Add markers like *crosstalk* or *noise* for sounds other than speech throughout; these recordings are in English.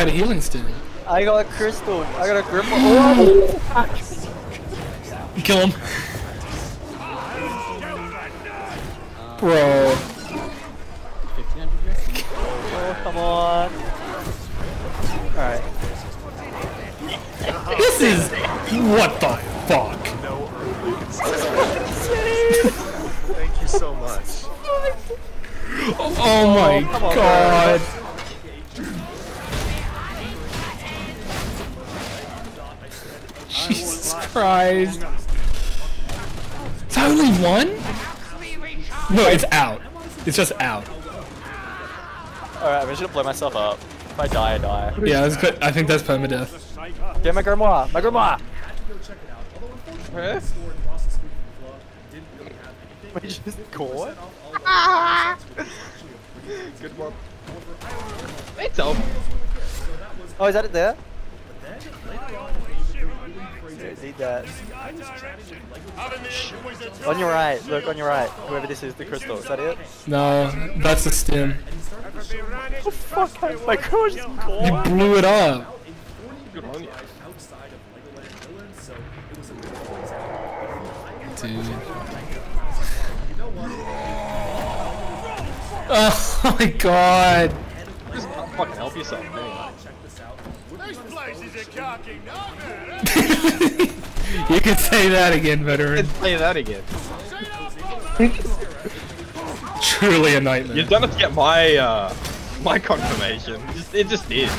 had a healing stim. I got a crystal. I got a grip. *laughs* Oh, Kill him. Bro. oh come on. Alright. This is. What the fuck? Thank you so much. Oh my god. on, Jesus Christ. It's only one? No, it's out. It's just out. Alright, I'm just gonna blow myself up. If I die, I die. Yeah, that's good. I think that's permadeath. Get my grimoire! My grimoire! Where? We just caught? Good one. It's up. Oh, is that it there? Need that. On your right, look on your right. Whoever this is, the crystal. Is that it? No, that's the stim. Oh fuck! My grimoire just You blew it up. Good on you. Dude. *laughs* Oh my god. Just fucking help yourself, man. *laughs* you can say that again, veteran. Let's play that again. *laughs* Truly a nightmare. You don't have to get my uh my confirmation. It just is.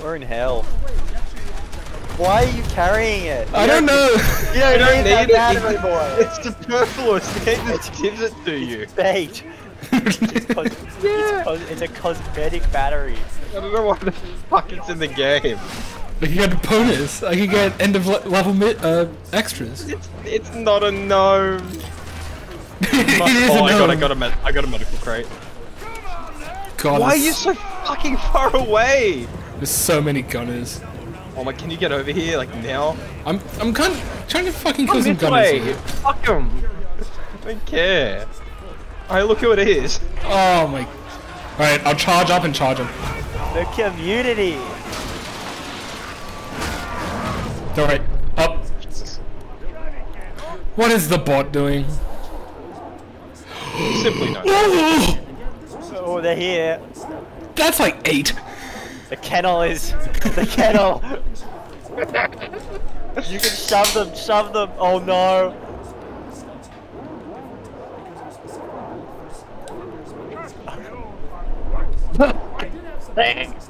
We're in hell. Why are you carrying it? I don't know. You don't, You don't need, that need battery, it. boy. It's superfluous. The game just gives it to you. Bait. It's, cos- it's, cos- it's a cosmetic battery. I don't know why the fuck it's in the game. I can get bonus. I can get end of le level mi uh, extras. It's it's not a gnome. *laughs* it is oh, a I got I got a med I got a medical crate. God, Why are you so fucking far away? There's so many gunners. Oh my, can you get over here like now? I'm I'm kind of trying to fucking kill Come some this gunners. way. here. Fuck 'em. I don't care. Alright, look who it is. Oh my. All right, I'll charge up and charge him. The community. All right, up. What is the bot doing? Simply not. Oh, they're here. That's like eight. The kennel is the kennel. *laughs* you can shove them, shove them. Oh no. *laughs* Thanks.